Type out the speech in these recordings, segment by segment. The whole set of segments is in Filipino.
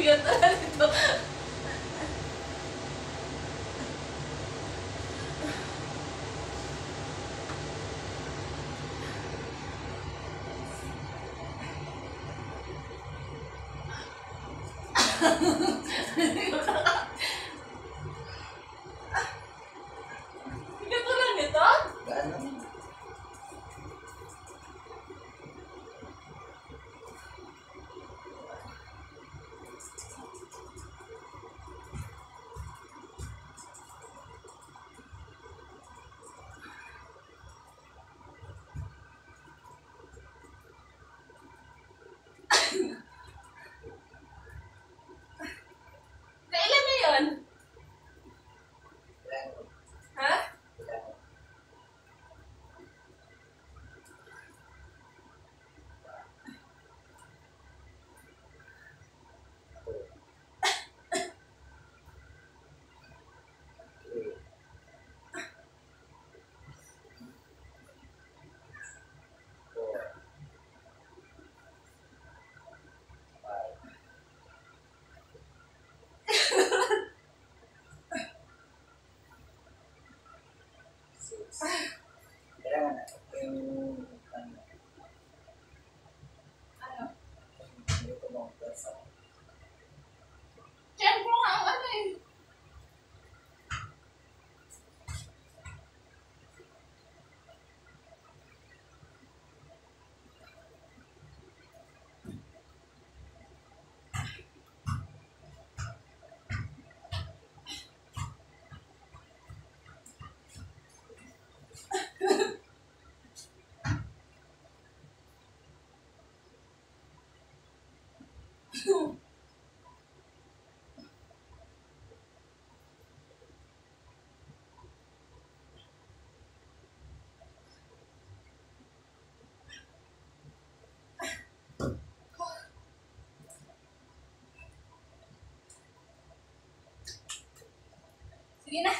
Gitu. Jesus. Sige na.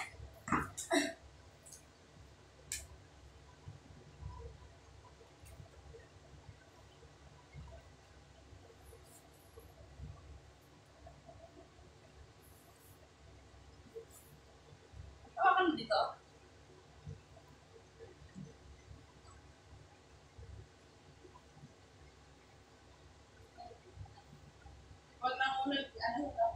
i don't know.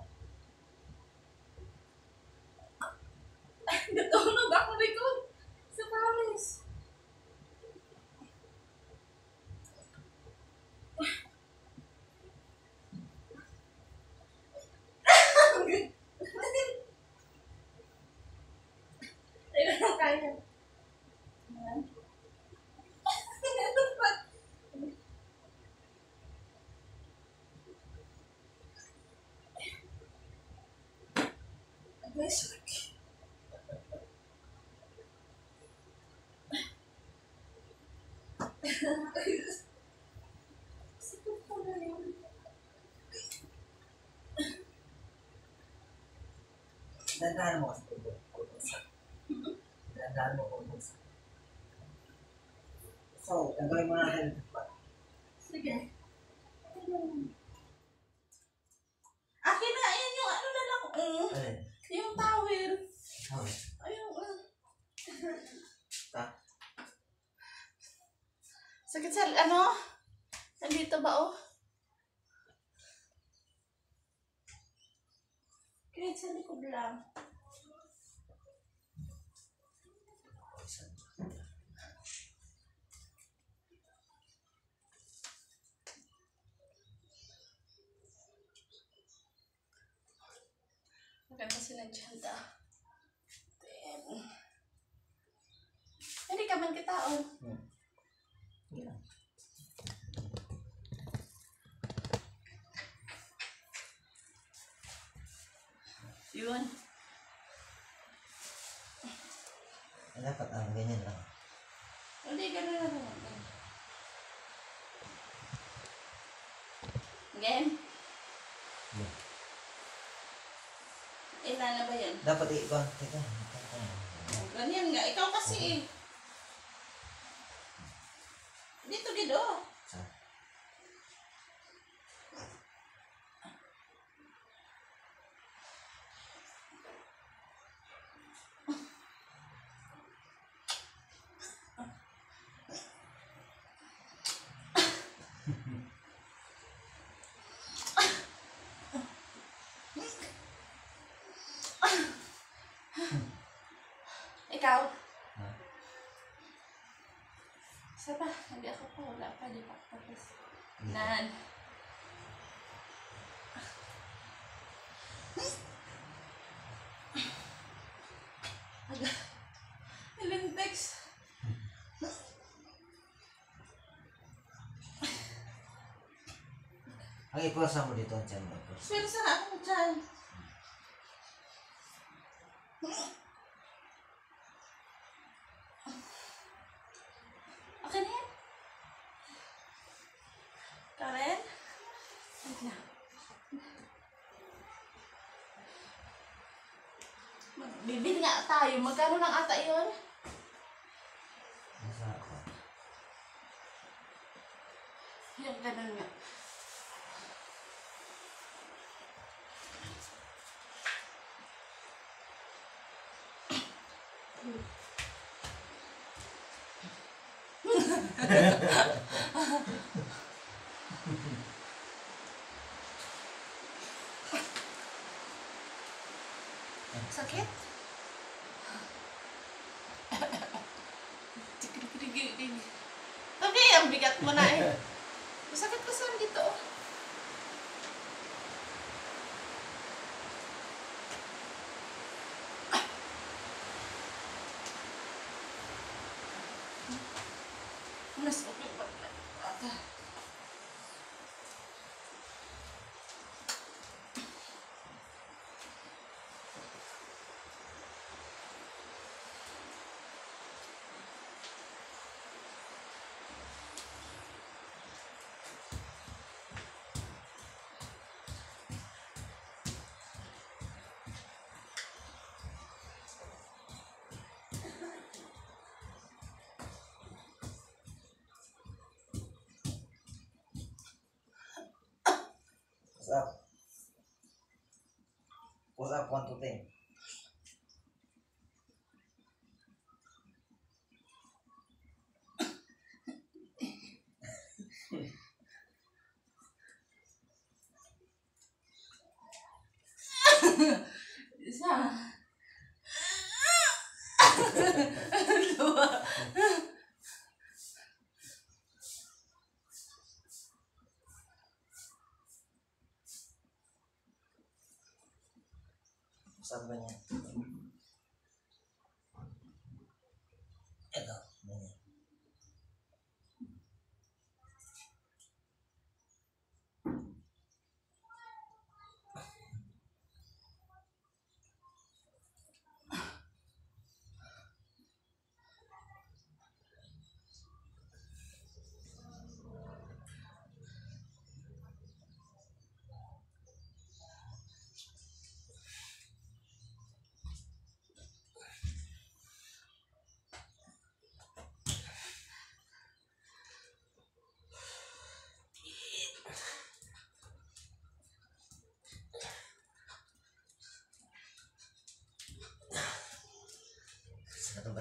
Neyse. Dandahan mo kasi kung Dandahan mo kung So, tanggalin mo na agenda. Then, hindi ka man kitaon. Hmm. Yeah. Yun. Dapat ang ganyan lang. Hindi, ganun lang. Again? Dapat iba. Teka. Ganyan nga. Ikaw kasi eh. Ikaw? Isa pa, hindi ako pa, wala pa, di pa ako tapos. Hindi. Nan. Nilintex. Ang ipuwasan mo dito ang tiyan mo. Pero sana akong dyan. Okay na yan? Karen? Wait lang. Magbibid nga tayo. Magkano lang ata yun? Nasa ako. Yung ganun nga. Sakit? Tapi ang bigat mo na eh. Masakit ko saan dito. oh. lá quanto tempo?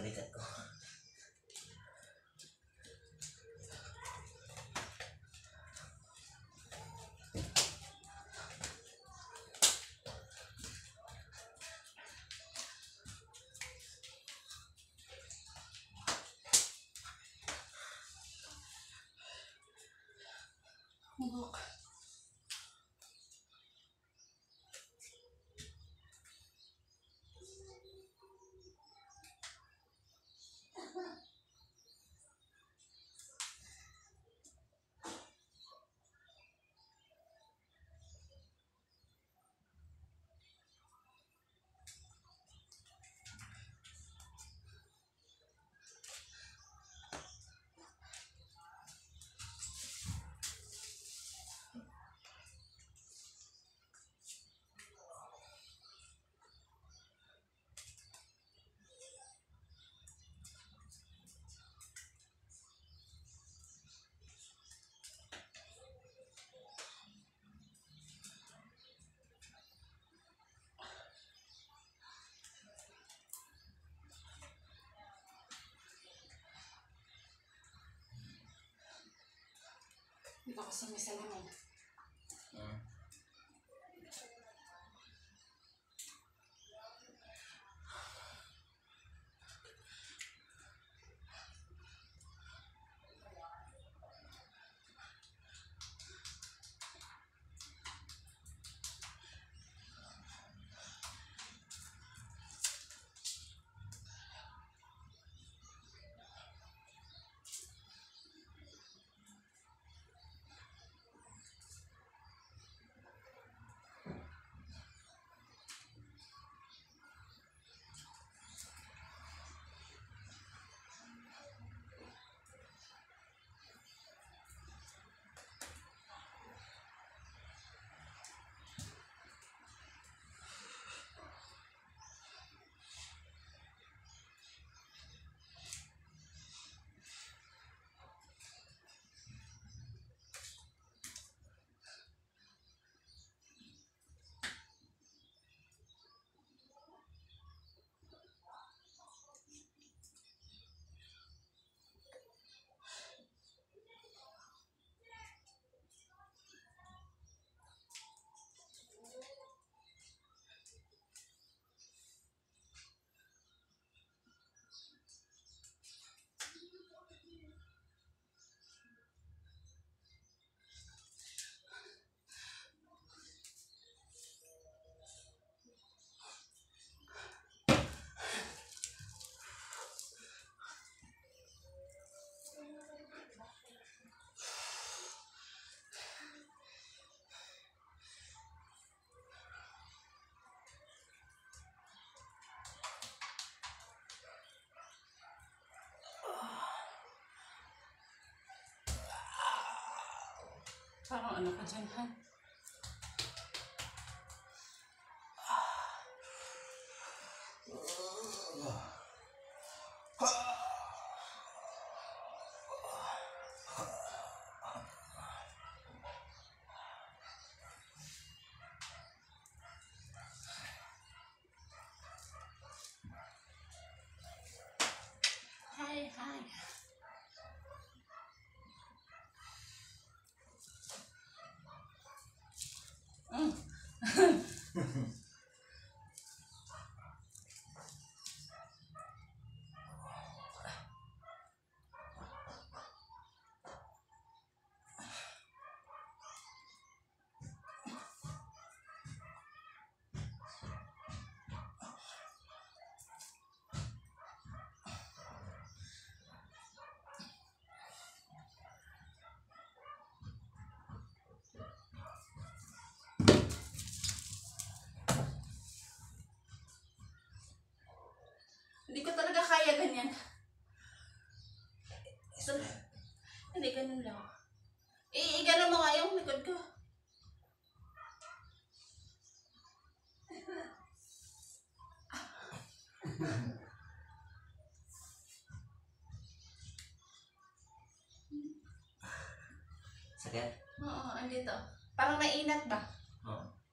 Saan ang balikat Dito kasi may salamin. Hmm. Parang ano ka dyan, ha? Hi, hi. Mm. Hindi ko talaga kaya ganyan. So, hindi, ganun lang. Eh, eh, ganun mo nga yung likod ko. Sakit? Oo, andito. Parang nainat ba? Oo.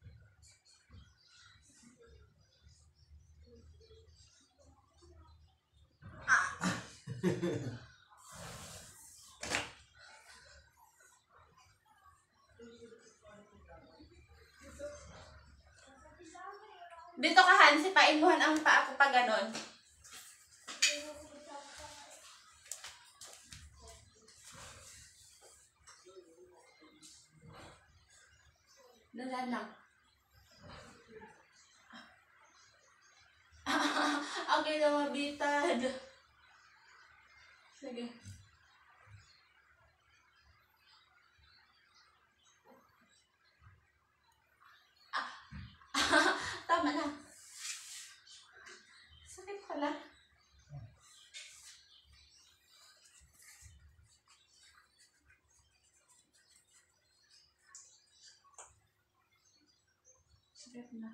Dito ka, Han. Sipain mo, Han, ang paa ko pa ganon. Dala lang. okay na mabitad. Sige. Tama na. Sakit pala. Sakit na.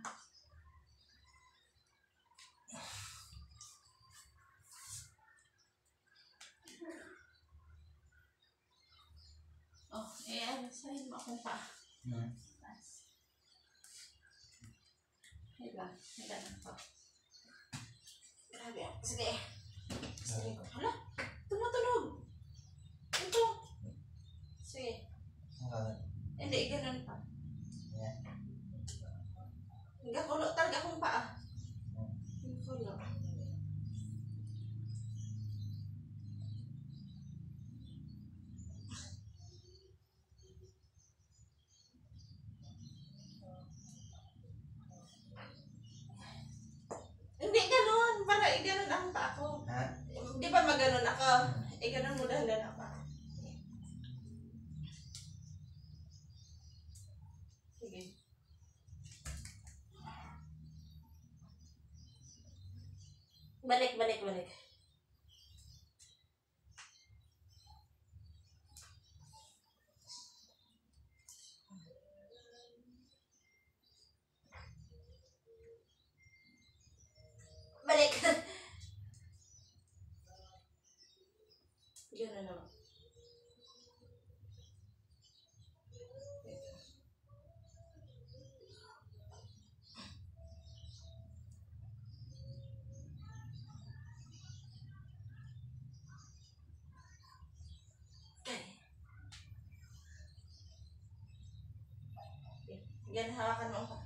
Oh, eh, ano, sa'yo mo akong pa. Hmm. Higa. Higa na ako. Grabe. Sige. Sige. Hala. Tumutunog. Ito. Sige. Ang kalan. Hindi, ganun pa. Yan. Hanggang kulo talaga akong paa. Hmm. Yung kulo. Hindi ganun. Para i-ganun ang paa ko. Ha? Di ba maganon ako? Eh, ganun mo dahan ako. Ganun naman. Yan, hawakan mo ako.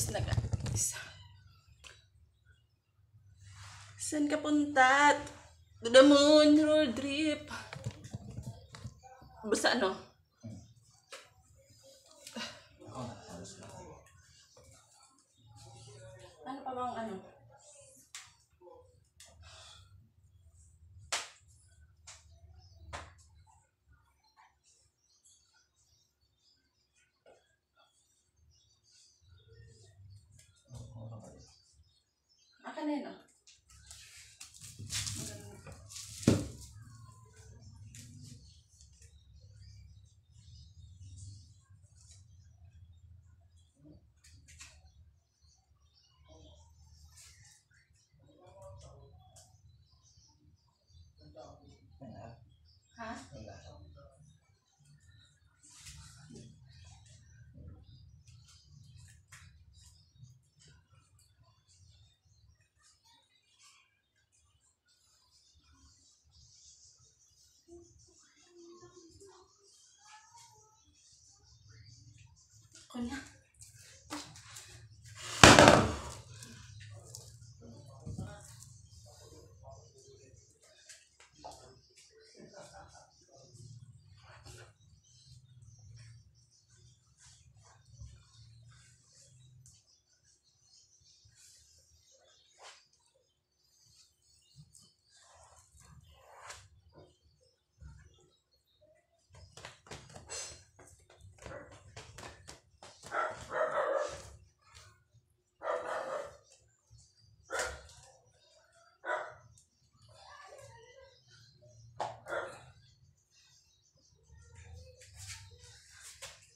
Pabis na guys. Saan ka punta? To the moon, road trip. Basta ano? Ako, tapos na. Ano pa bang ano? Akin na yun ah. Wala. Ha? Wala. Ako na.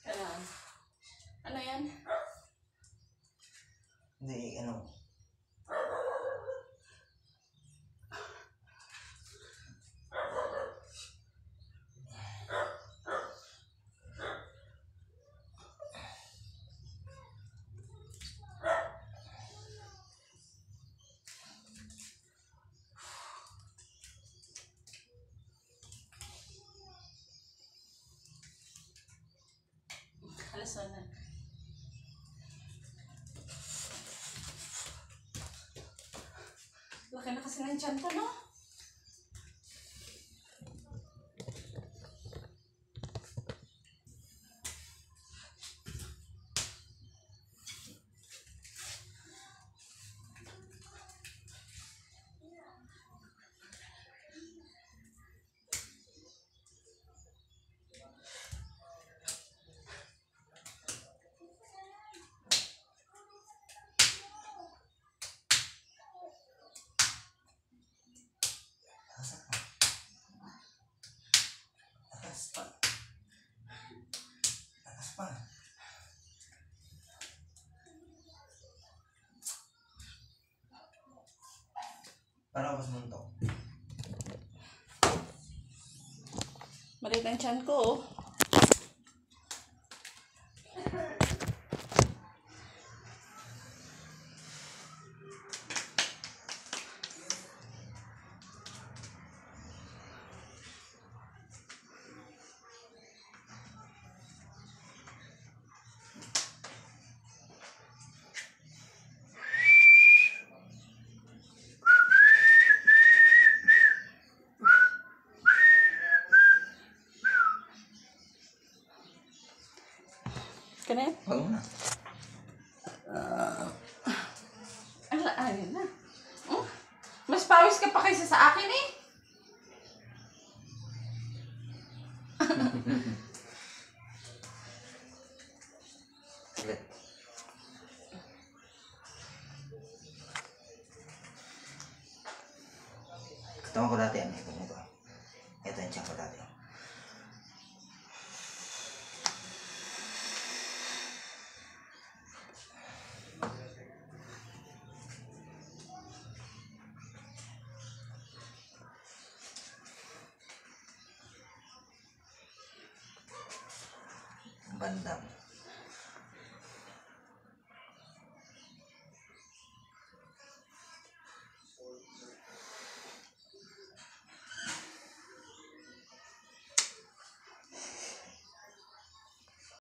Kailangan. Ano yan? Hindi, ano. Alas na. Laki na kasi ng tiyan no? Parang mas muntok. Maliit ang tiyan ko, oh. Kaya Oo na. Ala, ayun na. Oh, mas pawis ka pa kaysa sa akin eh. Katawan ko dati, ano ito,